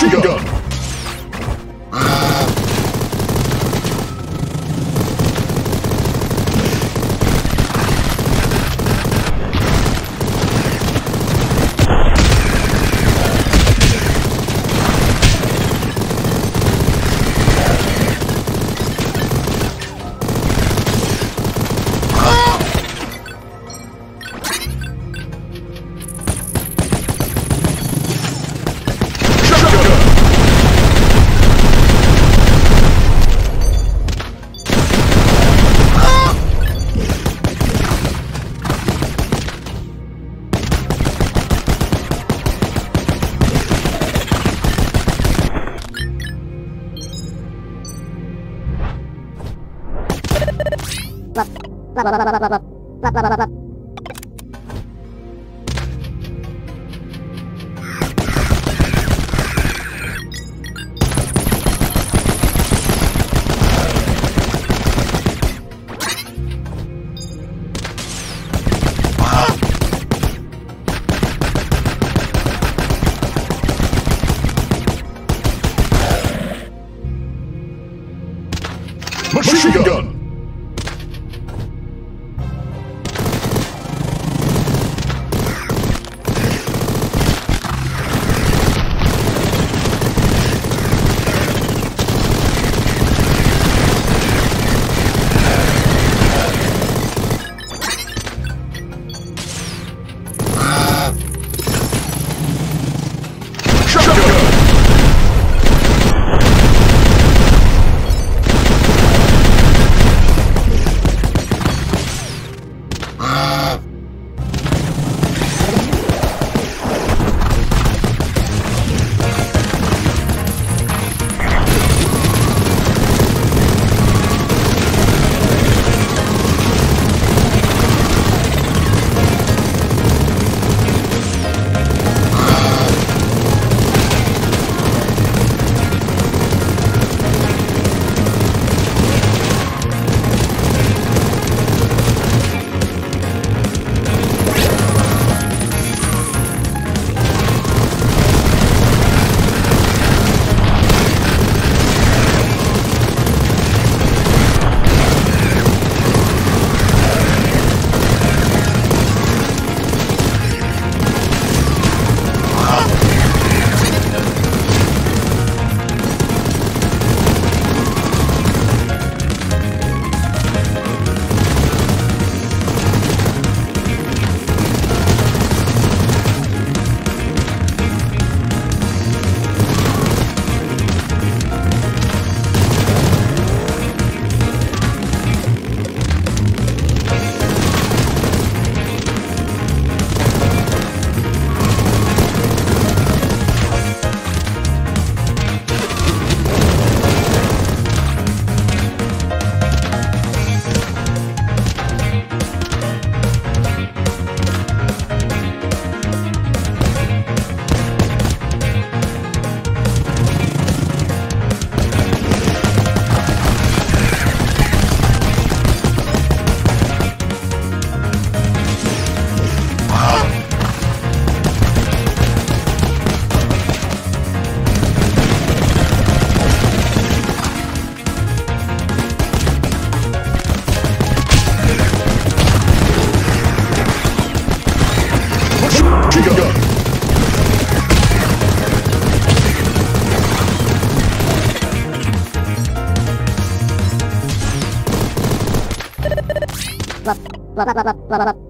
Shoot up. ババババババ go. go. Blah, blah, blah, blah, blah, blah.